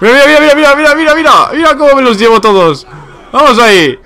Mira, mira, mira, mira, mira, mira, mira, mira cómo me los llevo todos. Vamos ahí.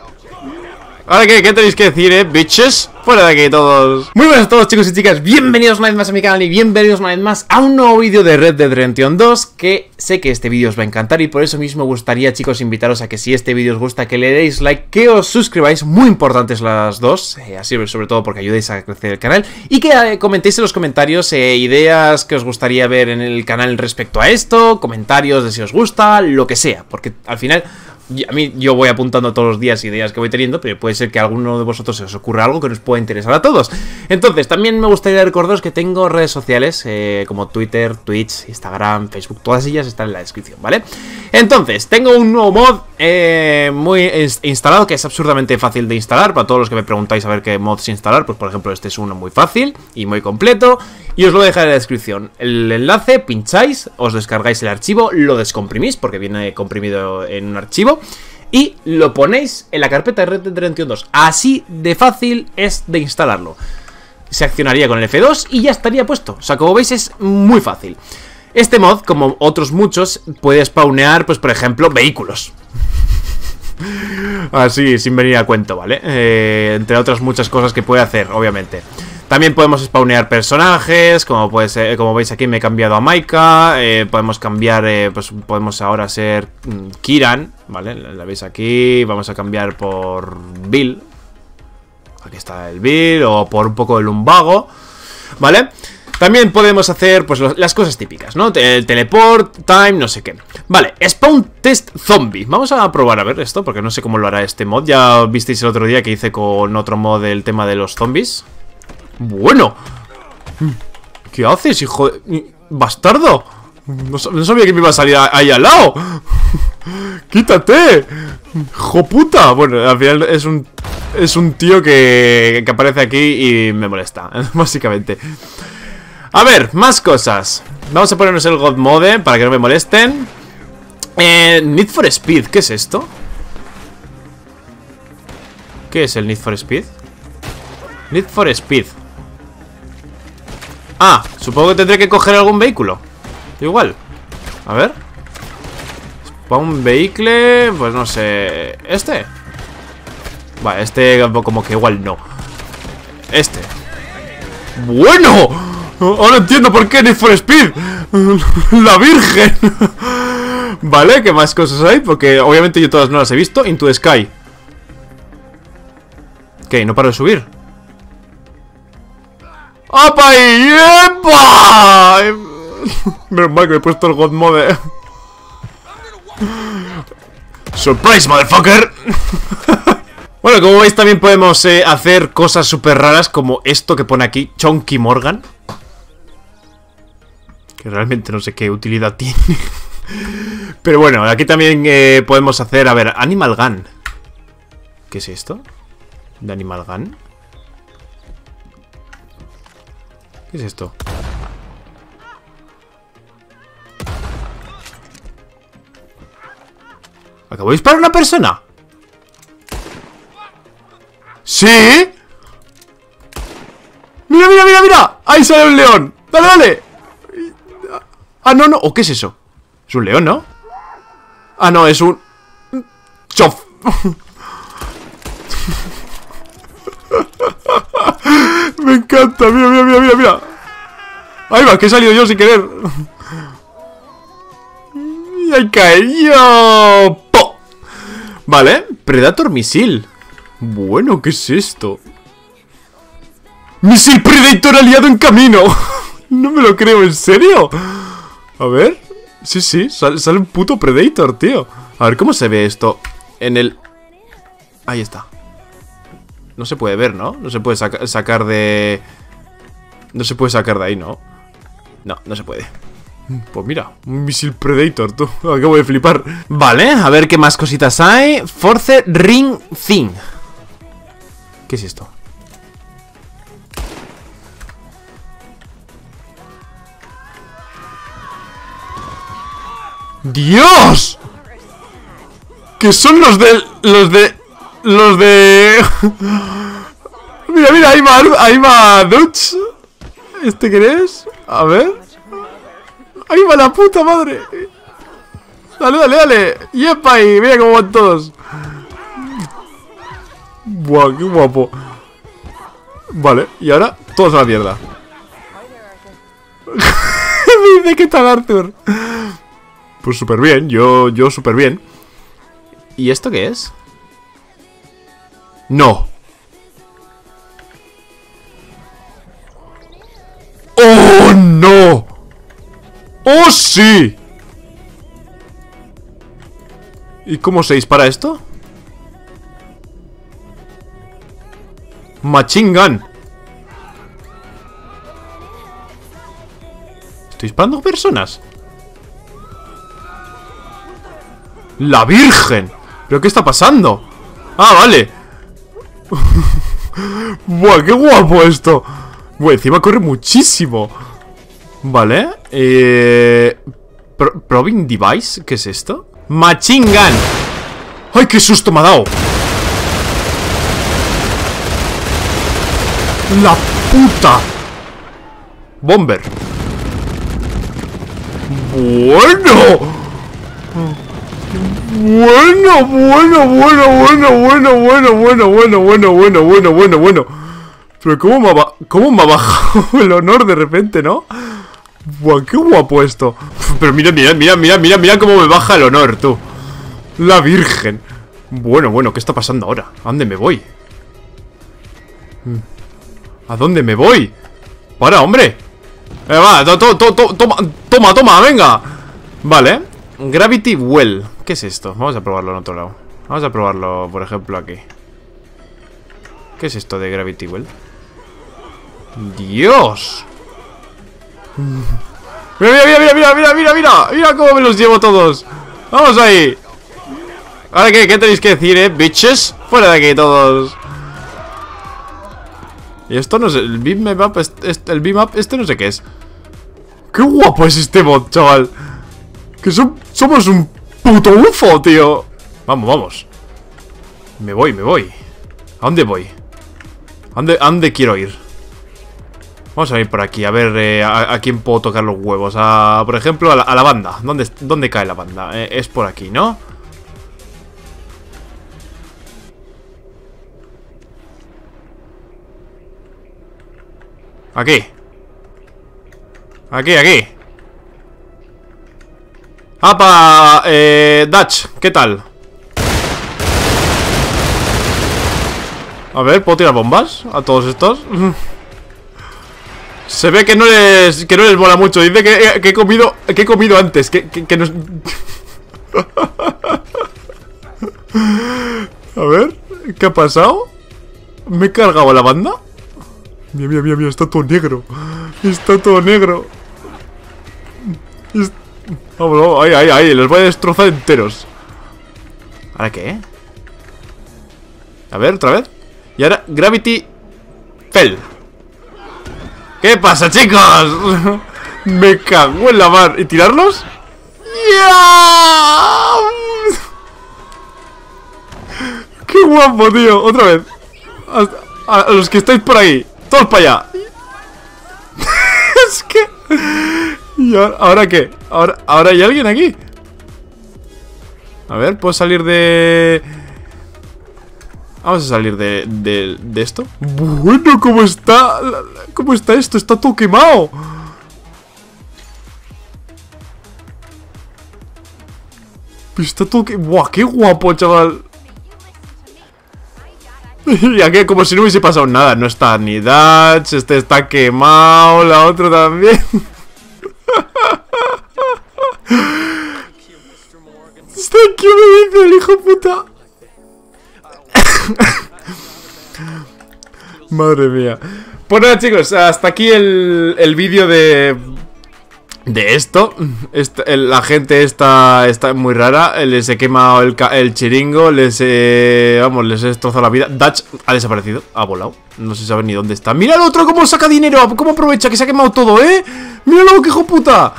Ahora qué, ¿qué tenéis que decir, eh, bitches? Fuera de aquí todos. Muy buenas a todos chicos y chicas, bienvenidos una vez más a mi canal y bienvenidos una vez más a un nuevo vídeo de Red Dead Redemption 2 Que sé que este vídeo os va a encantar y por eso mismo gustaría chicos invitaros a que si este vídeo os gusta que le deis like, que os suscribáis, muy importantes las dos eh, Así sobre todo porque ayudéis a crecer el canal. Y que eh, comentéis en los comentarios eh, ideas que os gustaría ver en el canal respecto a esto Comentarios de si os gusta, lo que sea. Porque al final a mí yo voy apuntando todos los días ideas que voy teniendo, pero puede ser que alguno de vosotros se os ocurra algo que nos pueda interesar a todos. Entonces, también me gustaría recordaros que tengo redes sociales eh, como Twitter, Twitch, Instagram, Facebook, todas ellas están en la descripción, ¿vale? Entonces, tengo un nuevo mod eh, muy instalado que es absurdamente fácil de instalar. Para todos los que me preguntáis a ver qué mods instalar, pues por ejemplo este es uno muy fácil y muy completo. Y os lo dejaré en la descripción. El enlace, pincháis, os descargáis el archivo, lo descomprimís porque viene comprimido en un archivo y lo ponéis en la carpeta de Red Dead Redemption 2. Así de fácil es de instalarlo. Se accionaría con el F2 y ya estaría puesto. O sea, como veis es muy fácil. Este mod, como otros muchos, puede spawnear, pues por ejemplo, vehículos. Así, sin venir a cuento, ¿vale? Eh, entre otras muchas cosas que puede hacer, obviamente. También podemos spawnear personajes, como, puede como veis aquí me he cambiado a Maika, eh, podemos cambiar, eh, pues podemos ahora ser mm, Kiran, ¿vale? La, veis aquí, vamos a cambiar por Bill, aquí está el Bill, o por un poco el Lumbago, ¿vale? También podemos hacer pues las cosas típicas, ¿no? El teleport, time, no sé qué Vale, spawn test zombie Vamos a probar a ver esto, porque no sé cómo lo hará este mod Ya visteis el otro día que hice con otro mod el tema de los zombies bueno. ¿Qué haces, hijo de... ¡Bastardo! No, sabía que me iba a salir ahí al lado. ¡Quítate! ¡Hijo puta! Bueno, al final es un... Es un tío que, que aparece aquí y me molesta, básicamente. A ver, más cosas. Vamos a ponernos el God Mode para que no me molesten. Eh, Need for Speed, ¿qué es esto? ¿Qué es el Need for Speed? Need for Speed Ah, supongo que tendré que coger algún vehículo. Igual. A ver. Spawn vehicle Pues no sé. ¿Este? Vale, este como que igual no. Este. ¡Bueno! Ahora entiendo por qué Need for Speed. ¡La virgen! Vale, ¿qué más cosas hay? Porque obviamente yo todas no las he visto. Into the Sky. Ok, no paro de subir ¡Apa y. Menos mal que he puesto el God Mode. ¡Surprise, motherfucker! bueno, como veis también podemos eh, hacer cosas súper raras como esto que pone aquí, Chonky Morgan. Que realmente no sé qué utilidad tiene. Pero bueno, aquí también eh, podemos hacer, a ver, Animal Gun. ¿Qué es esto? ¿De Animal Gun? ¿Qué es esto? ¿Acabo de disparar una persona? ¿Sí? ¡Mira, mira, mira, mira! ¡Ahí sale un león! ¡Dale, dale! Ah, no, no. ¿O qué es eso? Es un león, ¿no? Ah, no, es un... Chof. Me encanta, mira, mira. Que he salido yo sin querer. Y ahí cayó. ¡Po! Vale, Predator Misil. Bueno, ¿qué es esto? ¡Misil Predator aliado en camino! no me lo creo, ¿en serio? A ver. Sí, sí, sale, sale un puto Predator, tío. A ver, ¿cómo se ve esto? En el... Ahí está. No se puede ver, ¿no? No se puede sacar de... No se puede sacar de ahí, ¿no? No, no se puede Pues mira, un misil Predator, tú Acabo de flipar Vale, a ver qué más cositas hay Force Ring Thing ¿Qué es esto? ¡Dios! ¿Qué son los de... Los de... Los de... mira, mira, ahí va, ahí va Dutch. ¿Este qué es? A ver. Ahí va la puta madre. Dale, dale, dale. ¡Yepa! Y mira cómo van todos. Buah, qué guapo. Vale, y ahora todos a la mierda. Dice ¿qué tal Arthur? Pues súper bien, yo, yo súper bien. ¿Y esto qué es? No. ¡Oh, no! ¡Oh, sí! ¿Y cómo se dispara esto? Machine Gun ¿Estoy disparando personas? ¡La Virgen! ¿Pero qué está pasando? ¡Ah, vale! ¡Buah, qué guapo esto! Buah, encima corre muchísimo Vale Eh... Probing Device, ¿qué es esto? Machine Gun ¡Ay, qué susto me ha dado! ¡La puta! Bomber Bueno Bueno, bueno, bueno, bueno, bueno, bueno, bueno, bueno, bueno, bueno, bueno, bueno, bueno Pero cómo me ha, cómo me ha bajado el honor de repente, ¿no? Buah, qué guapo esto Pero mira, mira, mira, mira, mira, mira cómo me baja el honor, tú La virgen Bueno, bueno, ¿qué está pasando ahora? ¿A dónde me voy? ¿A dónde me voy? ¡Para, hombre! Eh, va, to, to, to, toma, toma, toma, venga Vale Gravity Well ¿Qué es esto? Vamos a probarlo en otro lado Vamos a probarlo, por ejemplo, aquí ¿Qué es esto de Gravity Well? ¡Dios! Mira, mira, mira, mira, mira, mira, mira Mira cómo me los llevo todos Vamos ahí Ahora, ¿qué, qué tenéis que decir, eh, bitches? Fuera de aquí todos y esto no sé, el beam este, el beam este no sé qué es. ¡Qué guapo es este bot, chaval! Que somos un puto UFO, tío. Vamos, vamos. Me voy, me voy. ¿A dónde voy? ¿A dónde, quiero ir? Vamos a ir por aquí, a ver eh, a, quién puedo tocar los huevos. Por ejemplo, a la, banda. ¿Dónde, ¿Dónde, cae la banda? Eh, es por aquí, ¿no? Aquí Aquí, aquí ¡Apa! Eh, Dutch, ¿qué tal? A ver, ¿puedo tirar bombas? A todos estos Se ve que no les Que no les mola mucho Dice que, he comido Que he comido antes Que, que, que no A ver ¿Qué ha pasado? ¿Me he cargado la banda? Mira, mira, mira, mira, está todo negro. Está todo negro. Vamos, vamos, ahí, ahí, ahí. Los voy a destrozar enteros. ¿Ahora qué? A ver, otra vez. Y ahora, Gravity Fell. ¿Qué pasa, chicos? Me cago en la mar. ¿Y tirarlos? ¡Ya! ¡Qué guapo, tío! Otra vez. a los que estáis por ahí. ¡Todos para allá! es que... ¿Y ahora, qué? ¿Ahora, ¿Ahora hay alguien aquí? A ver, ¿puedo salir de...? Vamos a salir de, de, de esto Bueno, ¿cómo está? ¿Cómo está esto? Está todo quemado Está todo que... ¡Buah, qué guapo, chaval! ya que como si no hubiese pasado nada. No está ni Dutch, este está quemado, la otra también. Thank you, me dice el hijo puta. Madre mía. Pues nada, chicos, hasta aquí el, el vídeo de de esto. la gente está, está muy rara. Les he quemado el, chiringo. Les he. Vamos, les he destrozado la vida. Dutch ha desaparecido. Ha volado. No se sabe ni dónde está. ¡Mira el otro cómo saca dinero! ¿Cómo aprovecha que se ha quemado todo, eh? ¡Míralo, que hijo puta!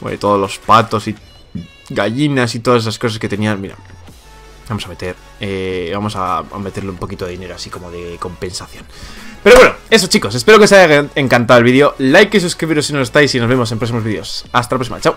Bueno, todos los patos y gallinas y todas esas cosas que tenían. Mira. Vamos a meter. Eh, vamos a meterle un poquito de dinero así como de compensación. Pero bueno, eso chicos, espero que os haya encantado el vídeo. Like y suscribiros si no lo estáis y nos vemos en próximos vídeos. Hasta la próxima, chao.